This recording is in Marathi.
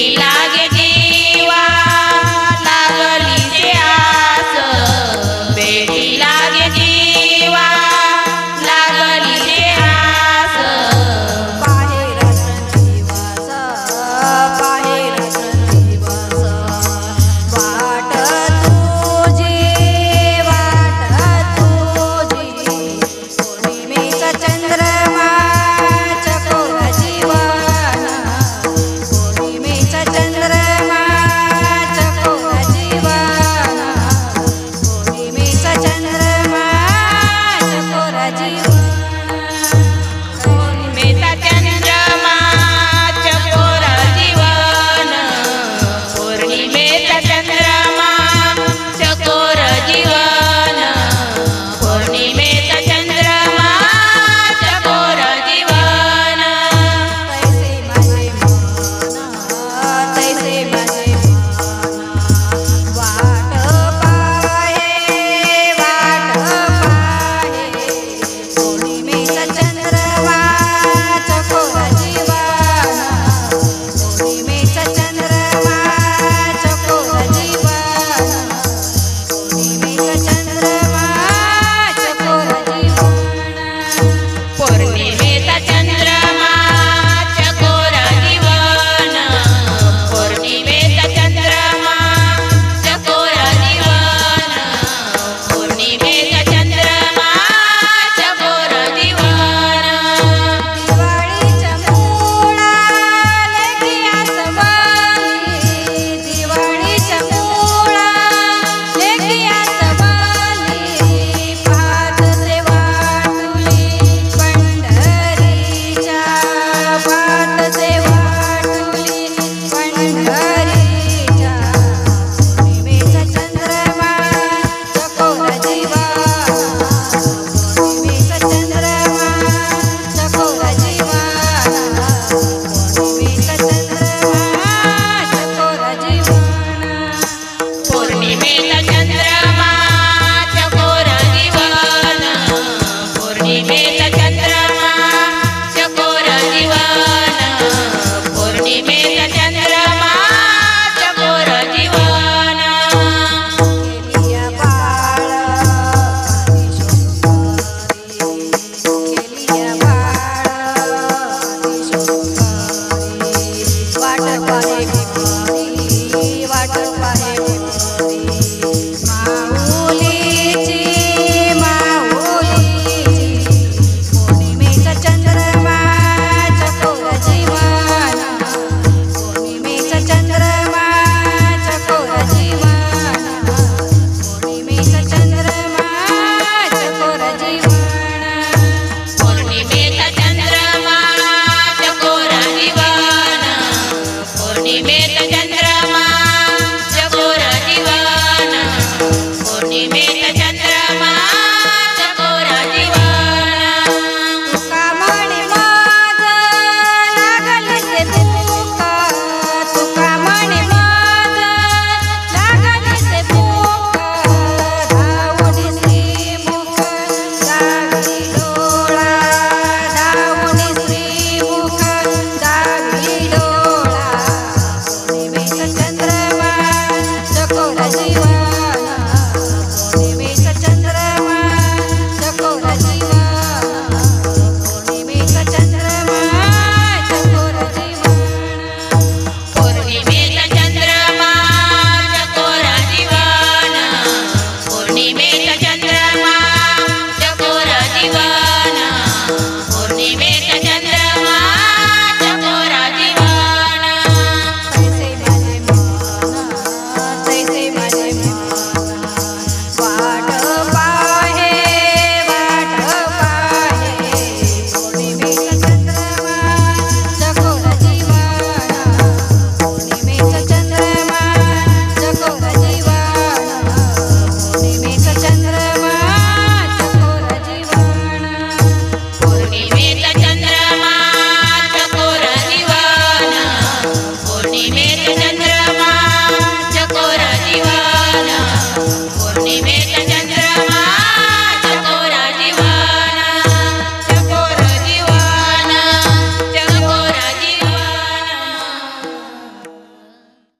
Lila. my